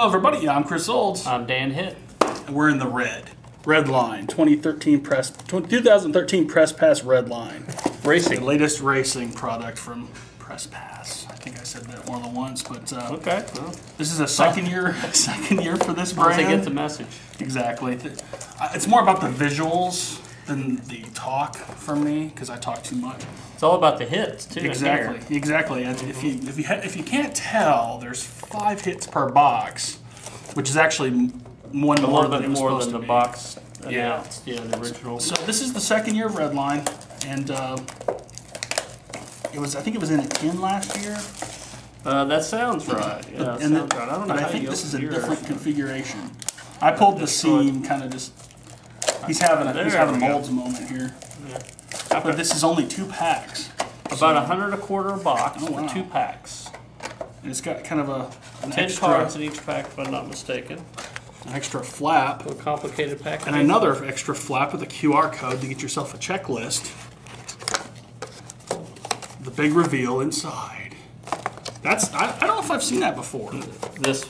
Hello, everybody. I'm Chris Olds. I'm Dan Hitt. and We're in the red. Red Line 2013 press 2013 Press Pass Redline. Racing. The latest racing product from Press Pass. I think I said that more than once, but uh, Okay. Well, this is a second year second year for this once they brand. get the message. Exactly. Uh, It's more about the visuals than the talk for me because I talk too much. It's all about the hits too. Exactly, exactly. And If you if you if you can't tell, there's five hits per box, which is actually one A more little than bit it more than the be. box Yeah. announced. Yeah, the original. So this is the second year of Redline, and uh, it was I think it was in a tin last year. Uh, that sounds right. Yeah, and sounds the- right. I don't know but I think this is a different configuration. I pulled the seam, kind of just. He's having a he's There having a we go. molds moment here, Yeah. but this is only two packs. About a hundred a quarter a box Oh, for wow. two packs. And it's got kind of a an Ten extra cards in each pack, if I'm not mistaken. an extra flap A complicated pack. And another extra flap with a QR code to get yourself a checklist. The big reveal inside. That's I, I don't know if I've seen that before. This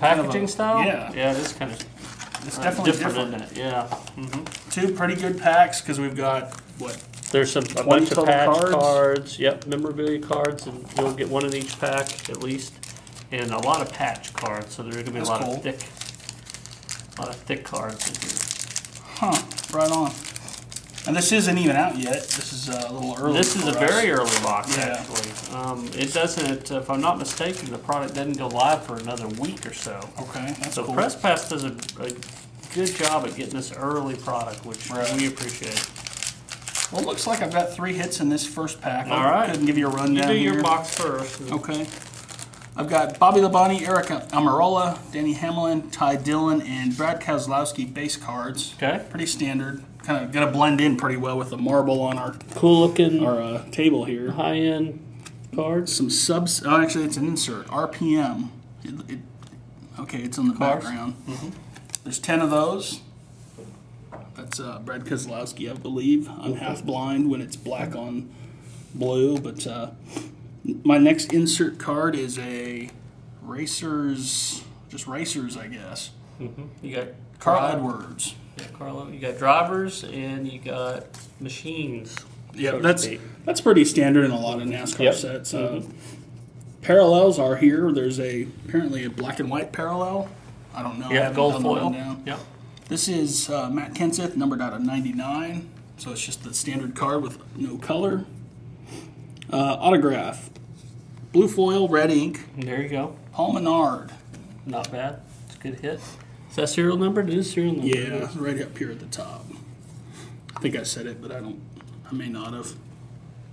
packaging Kind of a- style. yeah. Yeah, this kind of It's uh, definitely different, different. isn't it? Yeah. hmm Two pretty good packs because we've got what There's some a 20 bunch of total patch cards? cards. Yep, memorabilia cards, and you'll get one in each pack at least, and a lot of patch cards. So there's gonna be That's a lot cool. of thick, a lot of thick cards in here. huh right on. And this isn't even out yet. This is uh, a little early. This is a us. very early box Yeah. actually. Um, it doesn't, if I'm not mistaken, the product doesn't go live for another week or so. okay. That's So cool. Press Pass does a, a good job at getting this early product, which Right. we appreciate. Well, it looks like I've got three hits in this first pack. All right. Couldn't give you a rundown. You do here. your box first. Okay. I've got Bobby Labonte, Eric Almirola, Danny Hamlin, Ty Dillon, and Brad Keselowski base cards. Okay. Pretty standard. Kind of gonna blend in pretty well with the marble on our Cool looking our uh, table here. high end cards. Some subs. Oh, actually, it's an insert. RPM. It, it, okay, it's on the Cards? background. There's ten of those. That's uh, Brad Keselowski, I believe. I'm half blind when it's black on blue, but uh, my next insert card is a racers, just racers, I guess. You got Carl drive- Edwards. Yeah, Carlo. You got drivers and you got machines. Yeah, so that's that's pretty standard in a lot of NASCAR Yep. sets. Uh, Parallels are here. There's a apparently a black and white parallel. I don't know. Yeah, gold foil. rundown. Yep. This is uh, Matt Kenseth, numbered out of 99. So it's just the standard card with no color. Uh, autograph. Blue foil, red ink. There you go. Paul Menard. Not bad. It's a good hit. Is that serial number? It is serial number. Yeah, right up here at the top. I think I said it, but I don't. I may not have.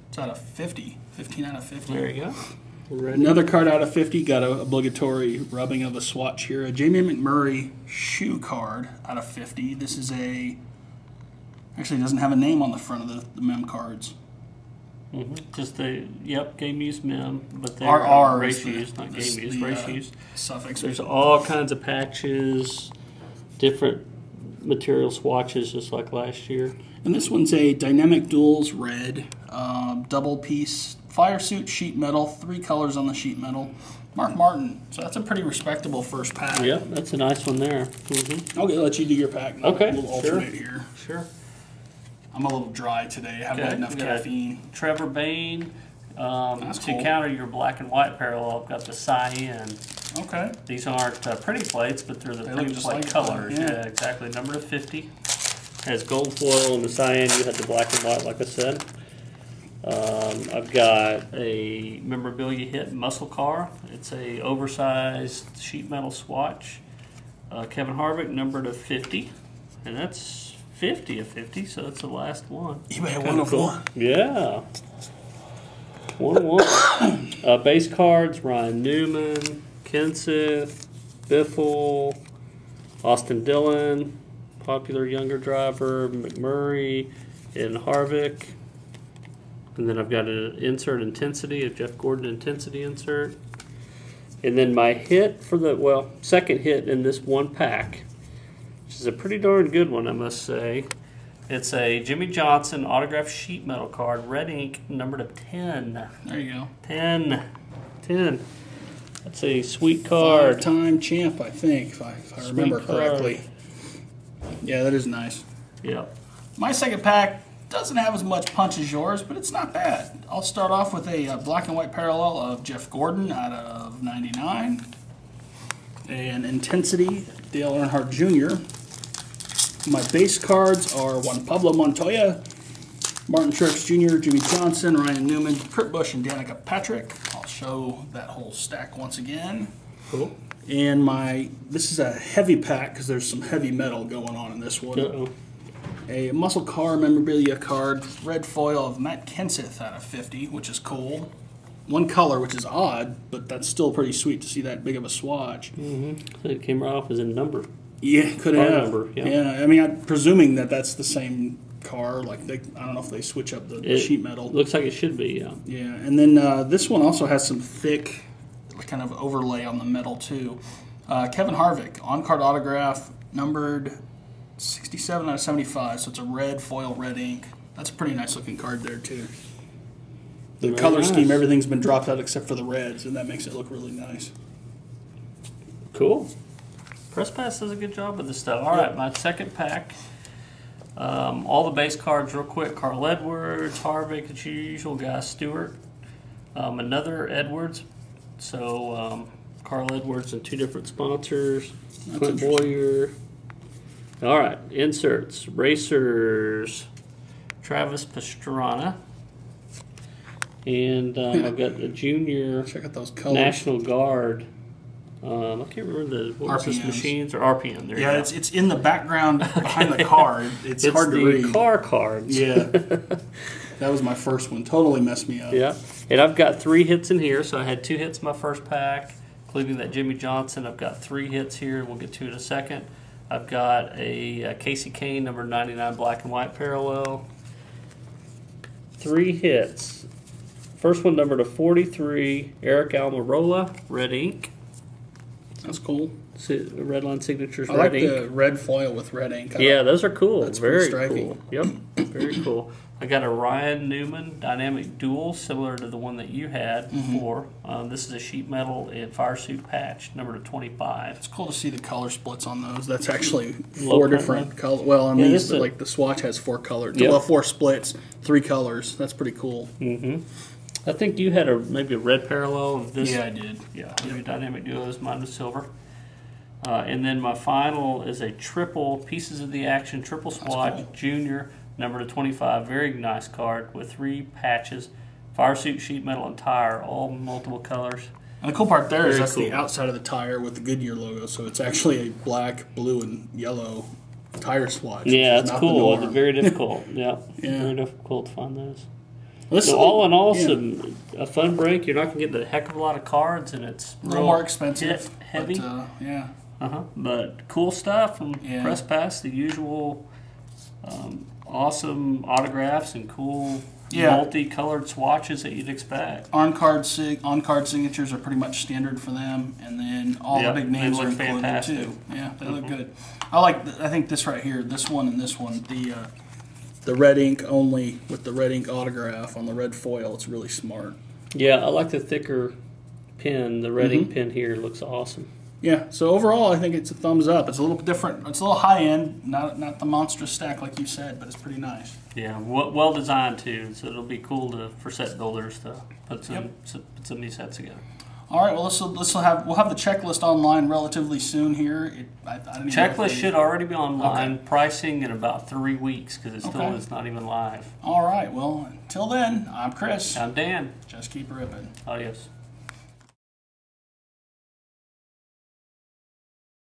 It's out of 50. 15 out of 50. There you go. Ready. Another card out of 50 got a obligatory rubbing of a swatch here. A Jamie McMurray shoe card out of 50. This is a. Actually, it doesn't have a name on the front of the, the mem cards. Mhm. Just the yep game use mem, but they're RR uh, race the- use, not the- game use. the, race uh, use. Suffix. There's all kinds of patches, different material swatches, just like last year. And this one's a Dynamic Duels red, um, double piece fire suit sheet metal, three colors on the sheet metal. Mark Martin. So that's a pretty respectable first pack. Yep, that's a nice one there. hmm I'll let you do your pack. Okay, We'll sure. alternate here. Sure. I'm a little dry today. I haven't Okay, had enough caffeine. Trevor Bayne. Um, That's to cool. counter your black and white parallel, I've got the cyan. Okay. These aren't uh, pretty plates, but they're the They pretty just plate like colors. yeah. Yeah. exactly. Number of 50. Has gold foil in the cyan. You had the black and white, like I said. Um, I've got a memorabilia hit muscle car. It's a oversized sheet metal swatch. Uh, Kevin Harvick numbered to 50, and that's 50 of 50, so that's the last one. You Kinda one of one. Yeah. One one. uh, base cards: Ryan Newman, Kenseth, Biffle, Austin Dillon, popular younger driver McMurray, and Harvick. And then I've got an insert intensity, a Jeff Gordon intensity insert. And then my hit for the well, second hit in this one pack, which is a pretty darn good one, I must say. It's a Jimmie Johnson autographed sheet metal card, red ink, numbered to 10. There you go. 10. 10. That's a sweet card. Five-time champ, I think, if I, if I remember card. correctly. Yeah, that is nice. Yep. My second pack doesn't have as much punch as yours, but it's not bad. I'll start off with a, uh black and white parallel of Jeff Gordon out of 99. An Intensity, Dale Earnhardt Jr. My base cards are Juan Pablo Montoya, Martin Truex Jr., Jimmie Johnson, Ryan Newman, Kurt Busch, and Danica Patrick. I'll show that whole stack once again. Cool. And my, this is a heavy pack because there's some heavy metal going on in this one Uh-oh. a muscle car memorabilia card, red foil of Matt Kenseth out of 50, which is cool. One color, which is odd, but that's still pretty sweet to see that big of a swatch. Mm-hmm. So it came right off as a number. Yeah, could have. number, yeah. I mean, I'm presuming that that's the same car. Like, they, I don't know if they switch up the It sheet metal. Looks like it should be, yeah. Yeah, and then uh, this one also has some thick kind of overlay on the metal too. Uh, Kevin Harvick on card autograph, numbered 67 out of 75. So it's a red foil, red ink. That's a pretty nice looking card there too. The color nice. scheme, everything's been dropped out except for the reds, and that makes it look really nice. Cool. Press Pass does a good job with this stuff. All right, my second pack. Um, all the base cards, real quick. Carl Edwards, Harvick, it's your usual guy. Stewart, um, another Edwards. So um, Carl Edwards and two different sponsors. That's Clint. Bowyer. All right, inserts, racers, Travis Pastrana, and um, I've got the junior. Check out those colors. National Guard. Um, I can't remember the what was this RPMs. machines or RPM. There you Yeah, go. it's it's in the background behind the card. It's, It's hard the to read. car cards. Yeah, that was my first one. Totally messed me up. yeah. And I've got three hits in here, so I had two hits in my first pack, including that Jimmie Johnson. I've got three hits here. We'll get to in a second. I've got a, uh Casey Kahne number 99 black and white parallel. Three hits. First one number to 43, Eric Almirola, red ink. That's cool. Si- Red line signatures, I red like ink. the red foil with red ink. I Yeah, those are cool. That's very striking. cool. Yep, very cool. I got a Ryan Newman dynamic dual, similar to the one that you had Mm-hmm. before. Um, this is a sheet metal and fire suit patch, number twenty-five. It's cool to see the color splits on those. That's actually four different colors. Well, on Yeah, these, this but is- like the swatch has four colors. Yep. Well, four splits, three colors. That's pretty cool. Mm-hmm. I think you had a maybe a red parallel of this. Yeah, I did. Yeah, your dynamic duos. Mine was silver. Uh, and then my final is a triple pieces of the action triple swatch cool. junior number to 25. Very nice card with three patches, fire suit, sheet metal, and tire, all multiple colors. And the cool part there is Very that's the outside of the tire with the Goodyear logo. So it's actually a black, blue, and yellow tire swatch. Yeah, which it's not the cool. It's very difficult. yeah, Yeah. very difficult to find those. This So all in all, yeah, some a fun break. You're not gonna get a heck of a lot of cards, and it's a little more expensive, hit- heavy. But, uh, yeah, Uh-huh. But cool stuff from Yeah. Press Pass, the usual um, awesome autographs and cool Yeah. multicolored swatches that you'd expect. on card sig- on card signatures are pretty much standard for them, and then all Yep, the big names are included fantastic. too. Yeah, they look good. I like. th- I think this right here, this one and this one, the uh, the red ink only with the red ink autograph on the red foil. It's really smart. Yeah, I like the thicker pin. The red Mm-hmm. ink pin here looks awesome. Yeah. So overall, I think it's a thumbs up. It's a little different. It's a little high end, not not the monstrous stack like you said, but it's pretty nice. Yeah, well, well designed too. So it'll be cool to for set builders to put some Yep. s- put some of these sets together. All right. Well, let's let's have we'll have the checklist online relatively soon here. It, I, I didn't even know if Checklist should already be online. Pricing in about three weeks because it still Okay. is not even live. All right. Well, until then, I'm Chris. I'm Dan. Just keep ripping. Adios.